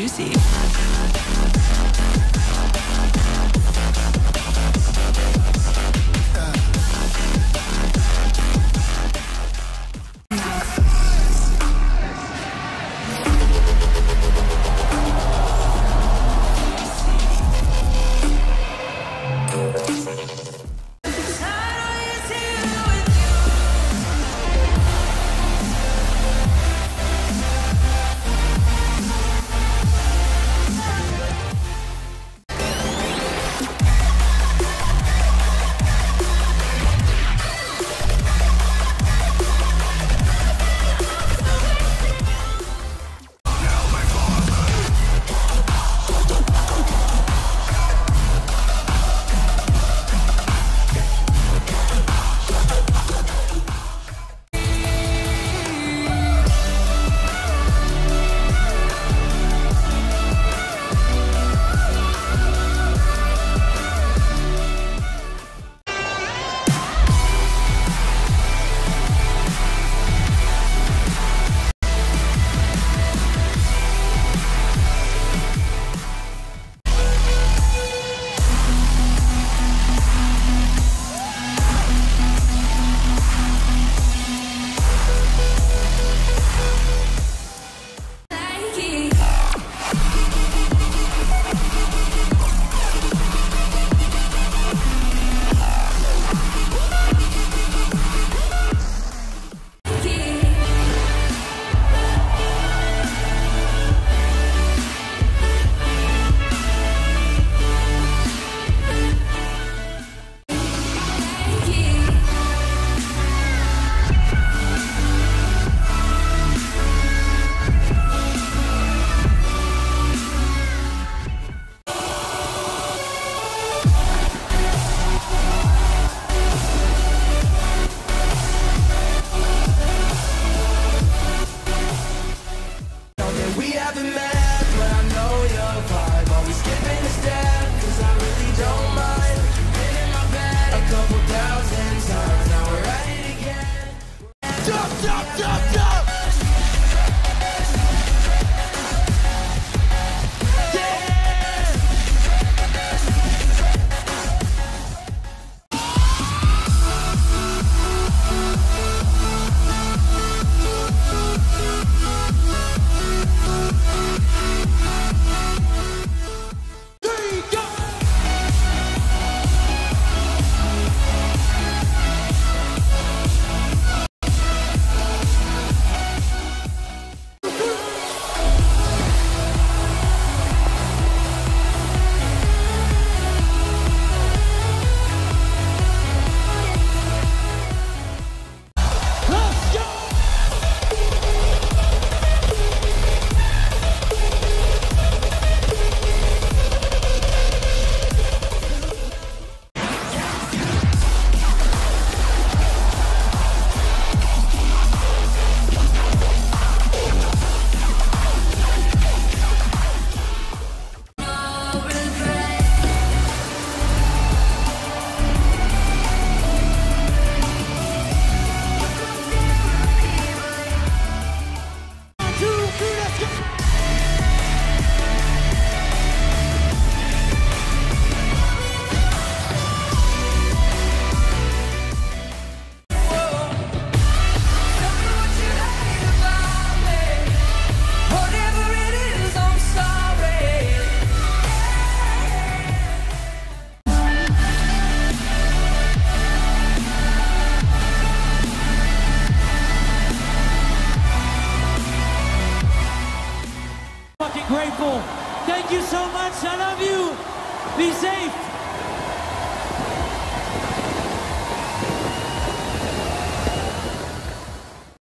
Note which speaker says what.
Speaker 1: juicy. Be safe.